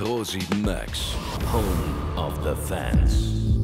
Pro 7 Max, home of the fans.